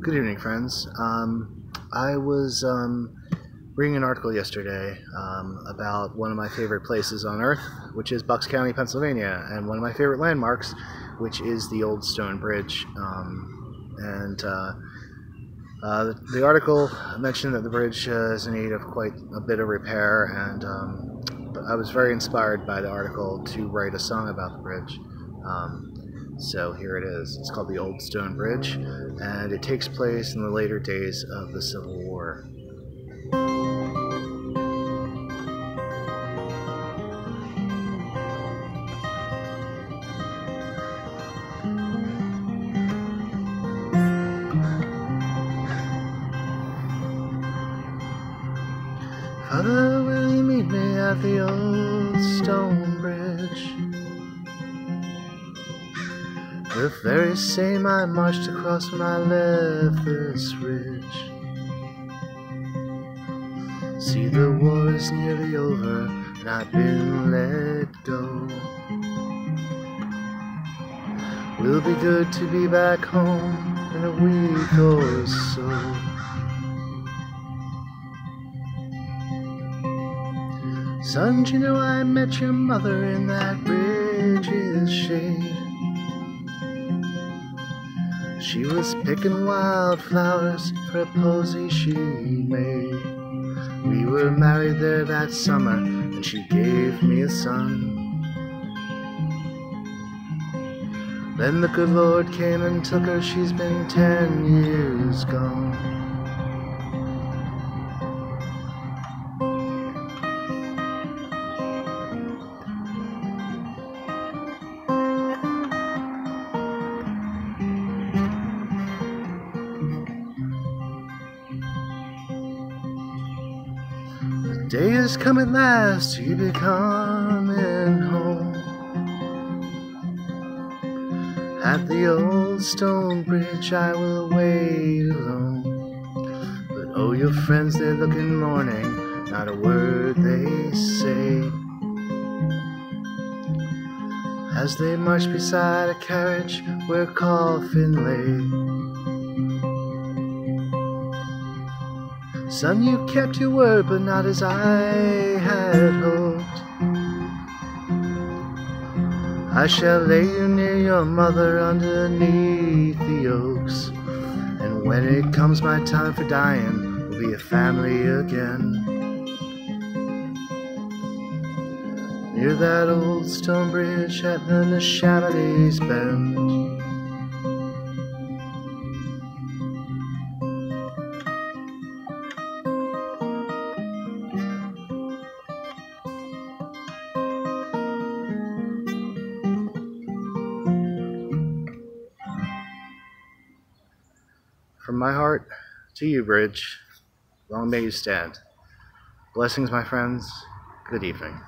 Good evening, friends. Um, I was um, reading an article yesterday um, about one of my favorite places on earth, which is Bucks County, Pennsylvania, and one of my favorite landmarks, which is the Old Stone Bridge. Um, and uh, uh, the article mentioned that the bridge uh, is in need of quite a bit of repair, and um, I was very inspired by the article to write a song about the bridge. Um, so here it is. It's called the Old Stone Bridge, and it takes place in the later days of the Civil War. Father, will you meet me at the old stone bridge? The very same I marched across when I left this ridge. See, the war is nearly over, and I've been let go. Will be good to be back home in a week or so. Son, you know I met your mother in that bridge's shade. She was picking wildflowers for a posy she made. We were married there that summer, and she gave me a son. Then the good Lord came and took her, she's been ten years gone. Day come at last to be coming home. At the old stone bridge I will wait alone. But oh, your friends, they're looking mourning, not a word they say. As they march beside a carriage where coffin lay. Son, you kept your word, but not as I had hoped. I shall lay you near your mother underneath the oaks. And when it comes my time for dying, we'll be a family again. Near that old stone bridge at the Neshaminy Bend. From my heart to you, Bridge, long may you stand. Blessings, my friends. Good evening.